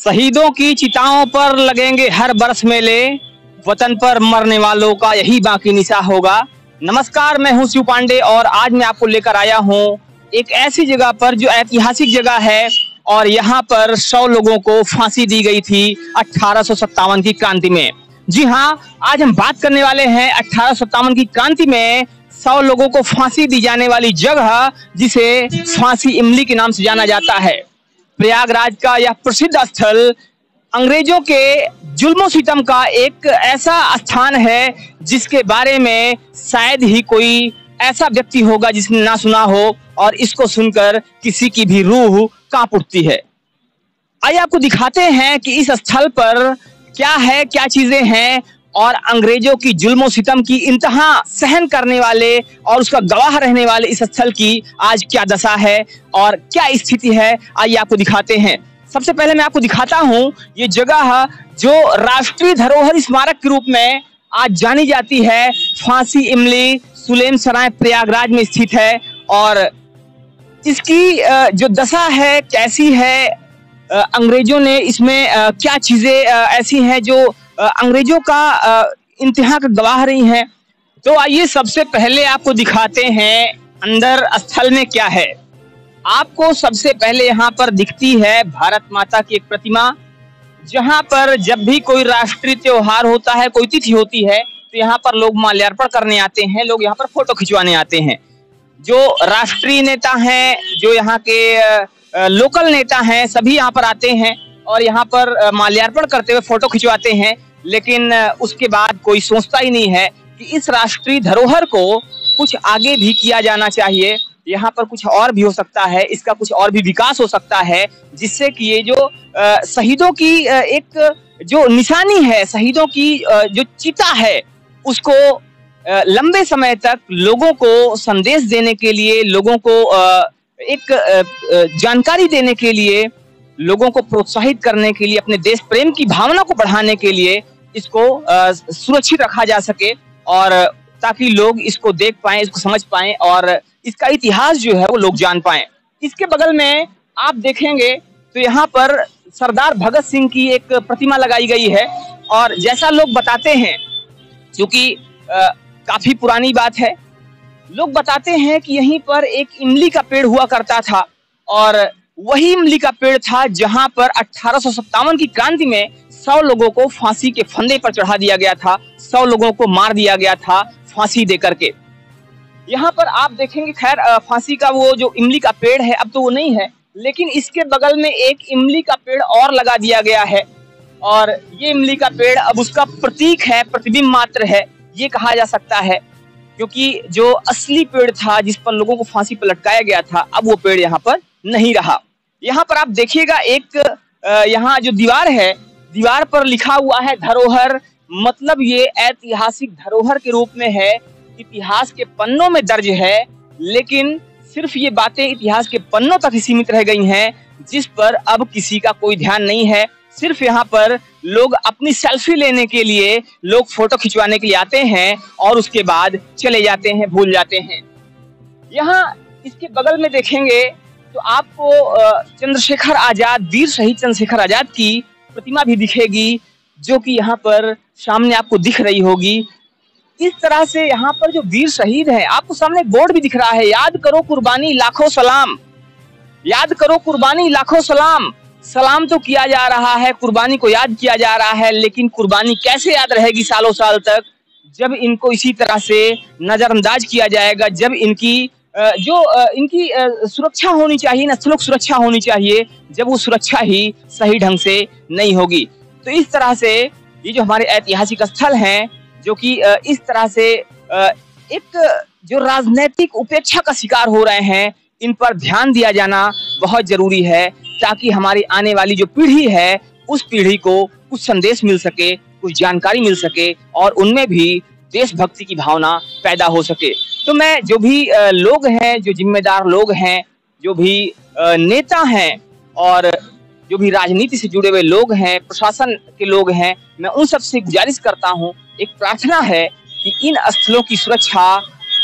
शहीदों की चिताओं पर लगेंगे हर बरस मेले। वतन पर मरने वालों का यही बाकी निशा होगा। नमस्कार, मैं हूँ शिव पांडे और आज मैं आपको लेकर आया हूँ एक ऐसी जगह पर जो ऐतिहासिक जगह है और यहाँ पर सौ लोगों को फांसी दी गई थी अठारह की क्रांति में। जी हाँ आज हम बात करने वाले हैं अठारह की क्रांति में सौ लोगों को फांसी दी जाने वाली जगह, जिसे फांसी इमली के नाम से जाना जाता है। प्रयागराज का यह प्रसिद्ध स्थल अंग्रेज़ों के जुल्मो सितम का एक ऐसा स्थान है जिसके बारे में शायद ही कोई ऐसा व्यक्ति होगा जिसने ना सुना हो और इसको सुनकर किसी की भी रूह काँप उठती है। आइए आपको दिखाते हैं कि इस स्थल पर क्या है, क्या चीज़ें हैं और अंग्रेज़ों की जुल्मो, सितम की इंतहा सहन करने वाले और उसका गवाह रहने वाले इस स्थल की आज क्या दशा है और क्या स्थिति है? आइए आपको दिखाते हैं। सबसे पहले मैं आपको दिखाता हूँ, ये जगह जो राष्ट्रीय धरोहर स्मारक के रूप में आज जानी जाती है। फांसी इमली सुलेम सराय प्रयागराज में स्थित है और इसकी जो दशा है, कैसी है अंग्रेज़ों ने इसमें क्या चीज़ें ऐसी हैं जो अंग्रेज़ों का इंतहा गवाह रही हैं। तो आइए सबसे पहले आपको दिखाते हैं अंदर स्थल में क्या है। आपको सबसे पहले यहाँ पर दिखती है भारत माता की एक प्रतिमा, जहाँ पर जब भी कोई राष्ट्रीय त्योहार होता है, कोई तिथि होती है तो यहाँ पर लोग माल्यार्पण करने आते हैं, लोग यहाँ पर फ़ोटो खिंचवाने आते हैं। जो राष्ट्रीय नेता हैं, जो यहाँ के लोकल नेता हैं, सभी यहाँ पर आते हैं और यहाँ पर माल्यार्पण करते हुए फ़ोटो खिंचवाते हैं। लेकिन उसके बाद कोई सोचता ही नहीं है कि इस राष्ट्रीय धरोहर को कुछ आगे भी किया जाना चाहिए। यहाँ पर कुछ और भी हो सकता है, इसका कुछ और भी विकास हो सकता है, जिससे कि ये जो शहीदों की एक जो निशानी है, शहीदों की जो चिता है, उसको लंबे समय तक लोगों को संदेश देने के लिए, लोगों को एक जानकारी देने के लिए लोगों को प्रोत्साहित करने के लिए, अपने देश प्रेम की भावना को बढ़ाने के लिए इसको सुरक्षित रखा जा सके और ताकि लोग इसको देख पाए, इसको समझ पाए और इसका इतिहास जो है वो लोग जान पाए। इसके बगल में आप देखेंगे तो यहाँ पर सरदार भगत सिंह की एक प्रतिमा लगाई गई है और जैसा लोग बताते हैं क्योंकि काफ़ी पुरानी बात है, लोग बताते हैं कि यहीं पर एक इमली का पेड़ हुआ करता था और वही इमली का पेड़ था जहाँ पर अठारह सौ सत्तावन की क्रांति में सौ लोगों को फांसी के फंदे पर चढ़ा दिया गया था, सौ लोगों को मार दिया गया था फांसी दे करके यहाँ पर आप देखेंगे, खैर फांसी का वो जो इमली का पेड़ है, अब तो वो नहीं है, लेकिन इसके बगल में एक इमली का पेड़ और लगा दिया गया है। और ये इमली का पेड़ अब उसका प्रतीक है, प्रतिबिंब मात्र है, ये कहा जा सकता है, क्योंकि जो असली पेड़ था जिस पर लोगों को फांसी पर लटकाया गया था, अब वो पेड़ यहाँ पर नहीं रहा। यहाँ पर आप देखिएगा एक यहाँ जो दीवार है, दीवार पर लिखा हुआ है धरोहर। मतलब ये ऐतिहासिक धरोहर के रूप में है। इतिहास के पन्नों में दर्ज है, लेकिन सिर्फ़ ये बातें इतिहास के पन्नों तक ही सीमित रह गई हैं, जिस पर अब किसी का कोई ध्यान नहीं है। सिर्फ़ यहाँ पर लोग अपनी सेल्फी लेने के लिए, लोग फ़ोटो खिंचवाने के लिए आते हैं और उसके बाद चले जाते हैं, भूल जाते हैं। यहाँ इसके बगल में देखेंगे तो आपको चंद्रशेखर आज़ाद, वीर शहीद चंद्रशेखर आज़ाद की प्रतिमा भी दिखेगी, जो कि यहाँ पर सामने आपको दिख रही होगी। इस तरह से यहाँ पर जो वीर शहीद है, आपको सामने बोर्ड भी दिख रहा है, याद करो कुर्बानी, लाखों सलाम। याद करो कुर्बानी, लाखों सलाम। सलाम तो किया जा रहा है, कुर्बानी को याद किया जा रहा है, लेकिन कुर्बानी कैसे याद रहेगी सालों साल तक? जब इनको इसी तरह से नजरअंदाज किया जाएगा, जब इनकी जो इनकी सुरक्षा होनी चाहिए नस्लों सुरक्षा होनी चाहिए, जब वो सुरक्षा ही सही ढंग से नहीं होगी। तो इस तरह से ये जो हमारे ऐतिहासिक स्थल हैं, जो कि इस तरह से एक, जो राजनीतिक उपेक्षा का शिकार हो रहे हैं, इन पर ध्यान दिया जाना बहुत ज़रूरी है, ताकि हमारी आने वाली जो पीढ़ी है, उस पीढ़ी को कुछ संदेश मिल सके, कुछ जानकारी मिल सके, और उनमें भी देशभक्ति की भावना पैदा हो सके। तो मैं जो भी लोग हैं, जो जिम्मेदार लोग हैं, जो भी नेता हैं और जो भी राजनीति से जुड़े हुए लोग हैं, प्रशासन के लोग हैं, मैं उन सबसे गुजारिश करता हूँ, एक प्रार्थना है कि इन स्थलों की सुरक्षा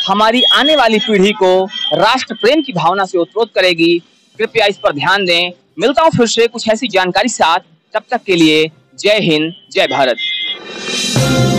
हमारी आने वाली पीढ़ी को राष्ट्र प्रेम की भावना से उत्प्रोत करेगी। कृपया इस पर ध्यान दें। मिलता हूँ फिर से कुछ ऐसी जानकारी साथ। तब तक के लिए जय हिंद, जय भारत।